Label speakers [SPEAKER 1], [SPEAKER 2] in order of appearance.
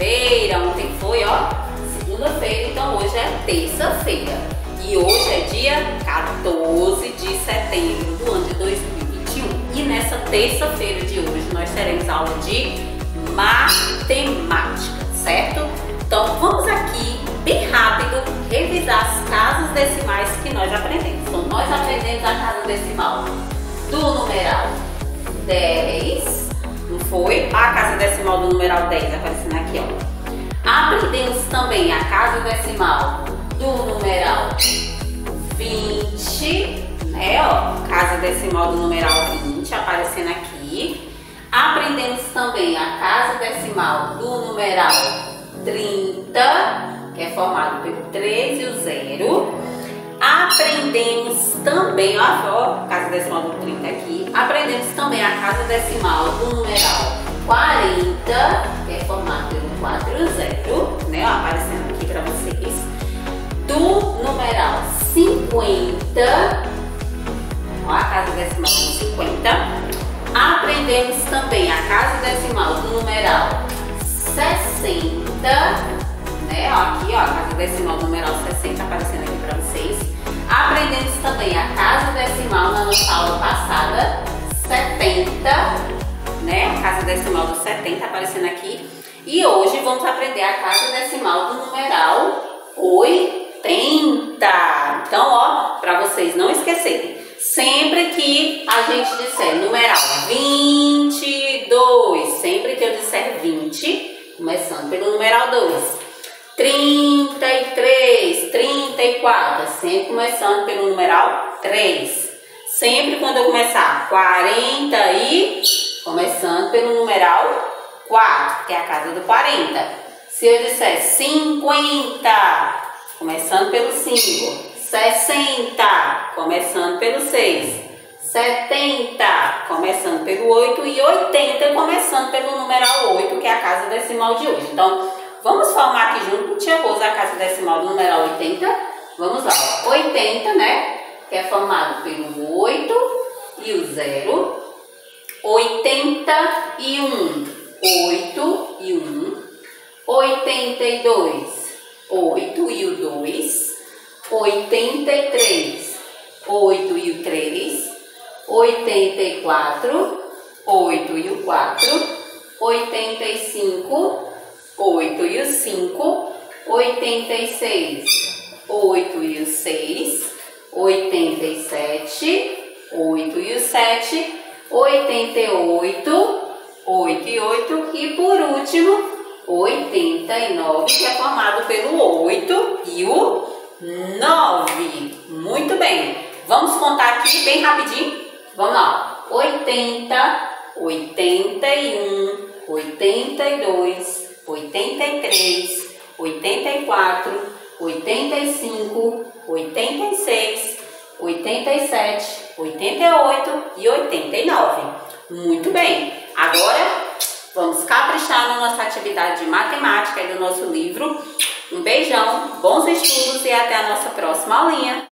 [SPEAKER 1] ontem foi, ó, segunda-feira, então hoje é terça-feira. E hoje é dia 14 de setembro do ano de 2021. E nessa terça-feira de hoje nós teremos aula de matemática, certo? Então vamos aqui, bem rápido, revisar as casas decimais que nós aprendemos. Então nós aprendemos a casa decimal do numeral 10, não foi? A casa decimal do numeral 10 aparecendo aqui, ó. Aprendemos também a casa decimal do numeral 20, né, ó. Casa decimal do numeral 20 aparecendo aqui. Aprendemos também a casa decimal do numeral 30, que é formado pelo 3 e o 0. Aprendemos também, ó, casa decimal do 30 aqui. Aprendemos também a casa decimal do numeral 50, ó, a casa decimal do 50. Aprendemos também a casa decimal do numeral 60, né? Ó, aqui, ó, a casa decimal do numeral 60 aparecendo aqui para vocês. Aprendemos também a casa decimal na nossa aula passada, 70, né? A casa decimal do 70 aparecendo aqui. E hoje vamos aprender a casa decimal do numeral 80. Então, ó, para vocês não esquecerem, sempre que a gente disser numeral 22, sempre que eu disser 20, começando pelo numeral 2, 33, 34, sempre começando pelo numeral 3. Sempre quando eu começar 40 e começando pelo numeral 4, que é a casa do 40. Se eu disser 50, começando pelo 5. 60, começando pelo 6. 70, começando pelo 8 e 80, começando pelo numeral 8, que é a casa decimal de hoje. Então, Vamos formar aqui junto com tia Rosa a casa decimal do numeral 80. Vamos lá, 80, né? Que é formado pelo 8 e o 0. 81, 8 e 1. 82, 8 e o 2. 83, 8 e o 3. 84, 8 e o 4. 85, 8 e o 5, 86, 8 e o 6, 87, 8 e o 7, 88, 8 e 8 e por último 89, que é formado pelo 8 e o 9. Muito bem. Vamos contar aqui bem rapidinho. Vamos lá. 80, 81, 82, 83, 84, 85, 86, 87, 88 e 89. Muito bem! Agora vamos caprichar na nossa atividade de matemática e do nosso livro. Um beijão, bons estudos e até a nossa próxima aulinha!